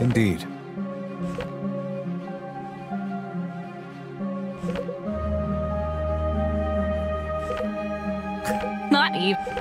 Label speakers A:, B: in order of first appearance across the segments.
A: Indeed.
B: Not even.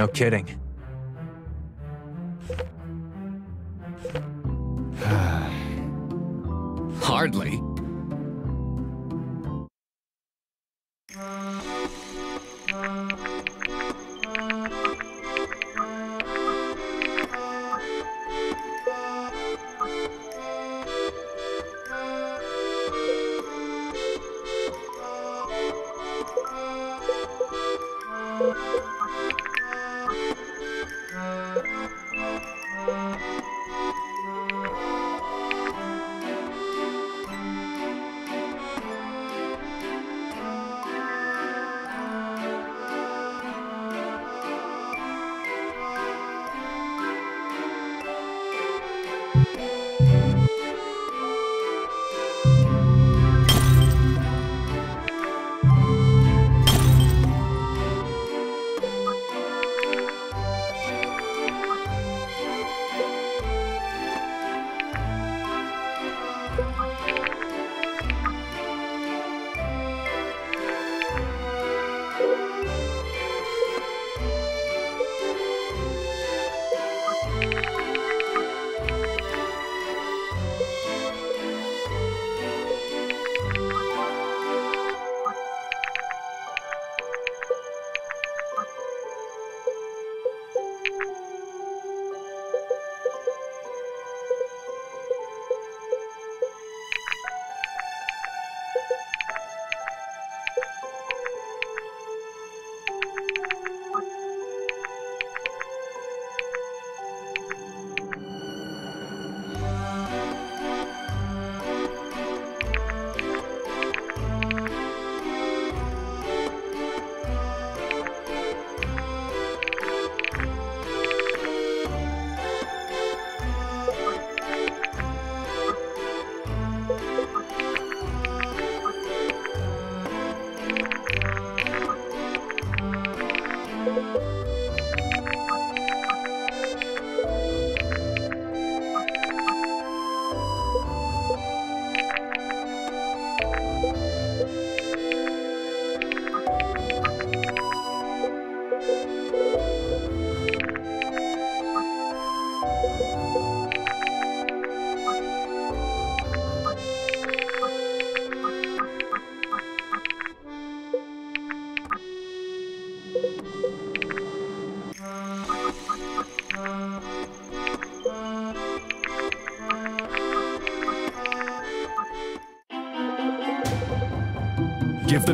A: No kidding.
C: Hardly.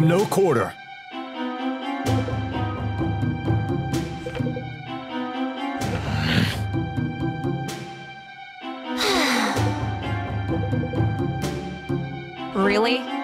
C: No quarter.
B: Really?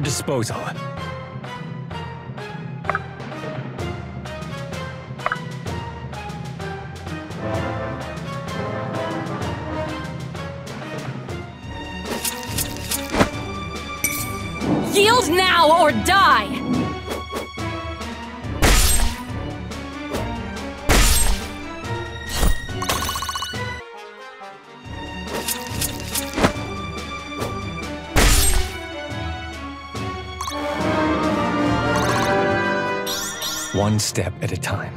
D: Your disposal.
E: Yield now or die!
D: One step at a time.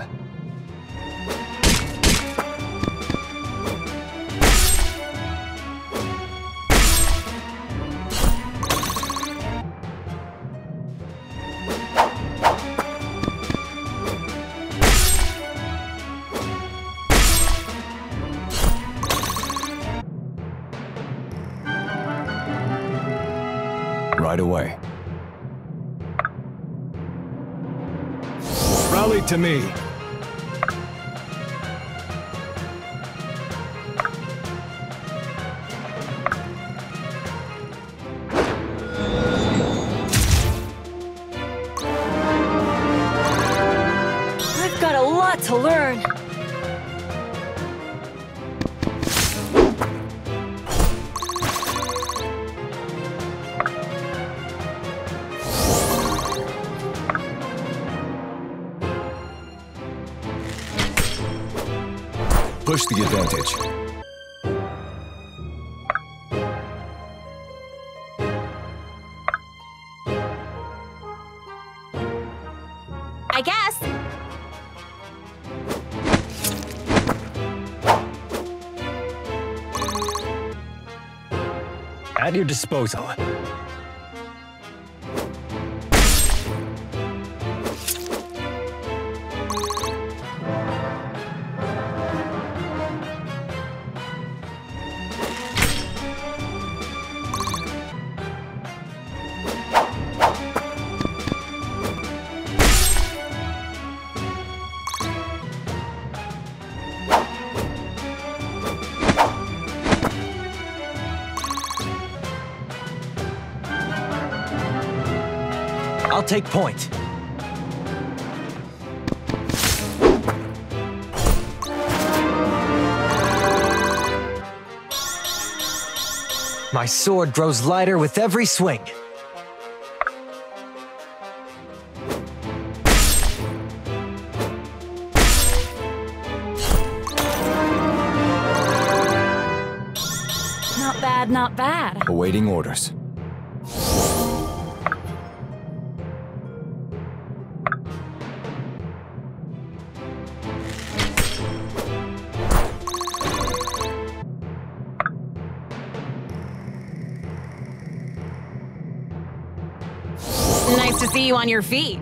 C: Right away. To me. Push the advantage.
E: I guess.
D: At your disposal.
F: I'll take point. My sword grows lighter with every swing.
E: Not bad, not bad.
C: Awaiting orders.
E: Nice to see you on your feet.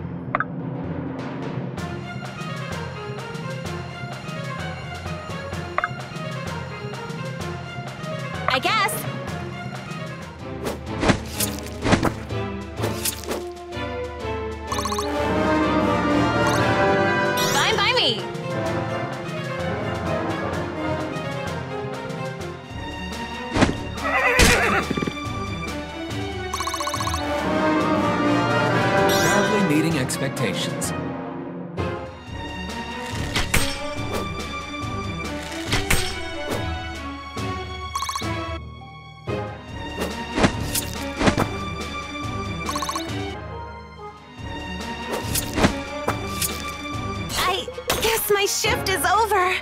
A: Expectations.
E: I guess my shift is over.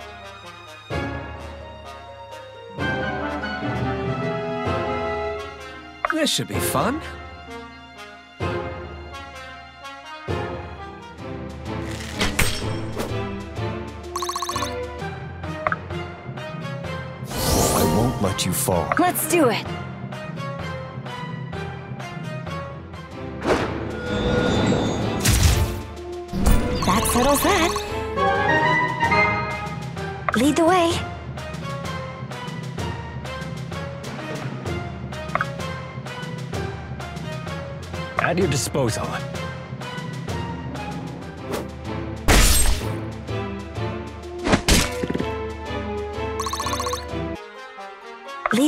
A: This should be fun.
C: Won't let you fall.
E: Let's do it. That settles that. Lead the way.
D: At your disposal.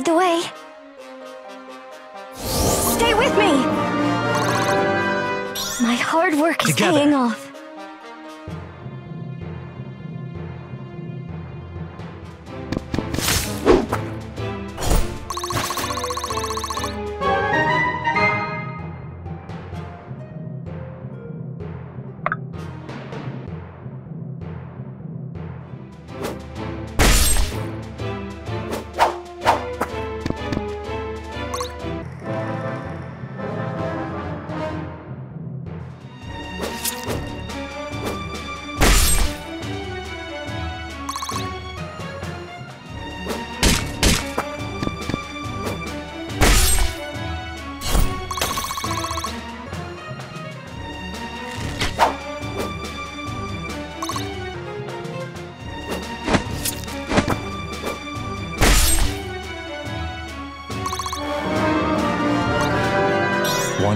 E: lead the way. Stay with me! My hard work
F: Together.
E: is paying off.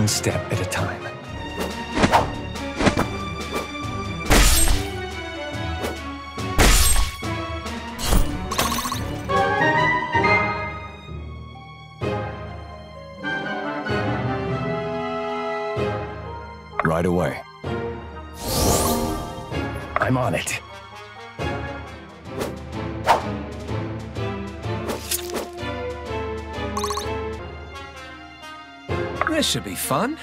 D: One step at a time.
C: Right away.
D: I'm on it.
A: This should be fun.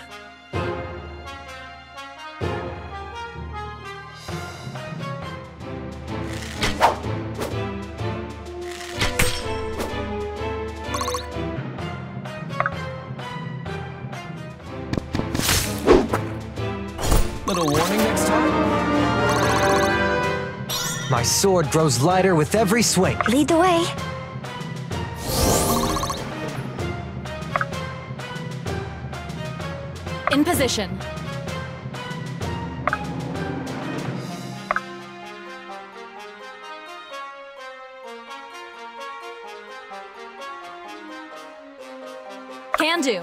A: Little warning next time?
F: My sword grows lighter with every swing.
E: Lead the way.
B: Position. Can do.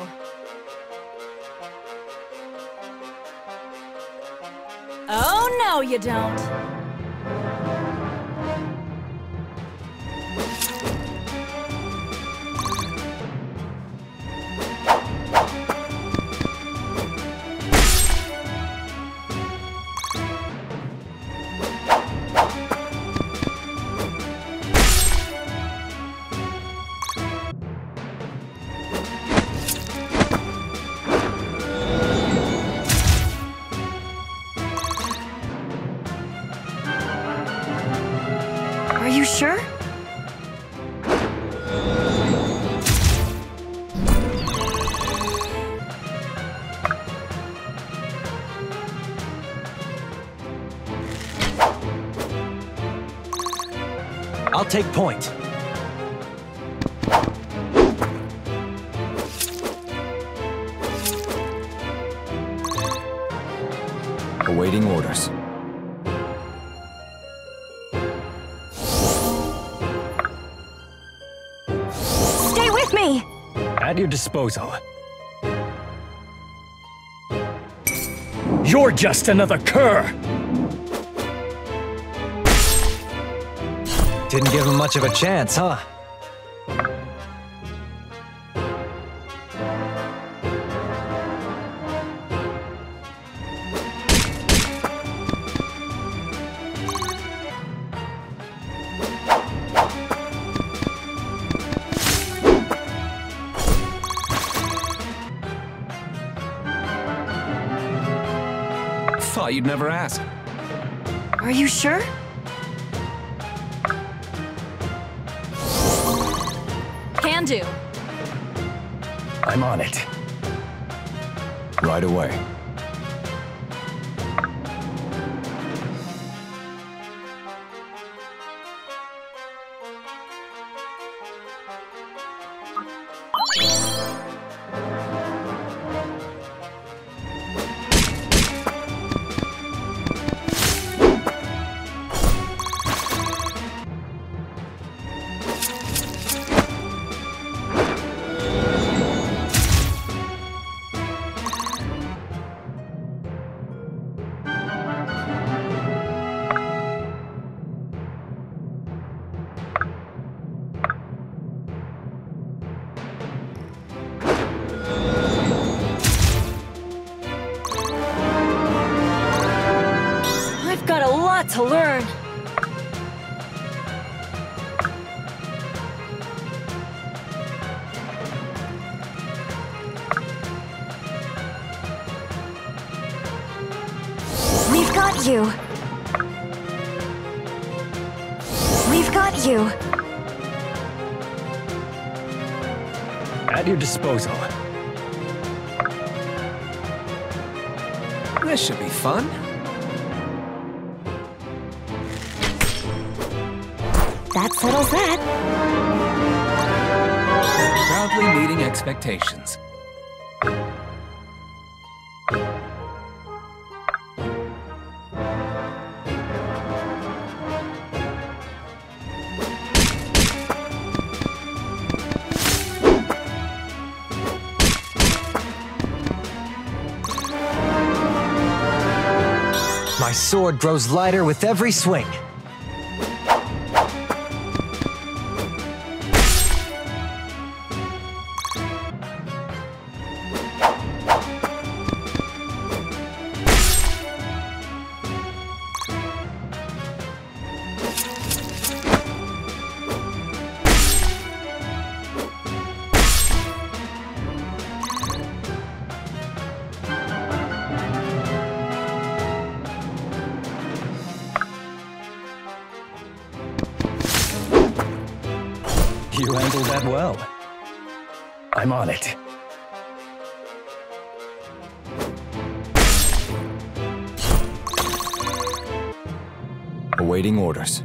B: Oh, no, you don't.
F: Take point.
C: Awaiting orders.
E: Stay with me!
D: At your disposal. You're just another cur!
F: Didn't give him much of a chance, huh?
A: Thought you'd never ask.
E: Are you sure?
B: Can do.
D: I'm on it.
C: Right away.
E: We've got you.
F: At your disposal.
A: This should be fun.
E: That settles that.
A: Proudly meeting expectations.
G: My sword grows lighter with every swing.
F: You handled that well. I'm on it.
B: Awaiting orders.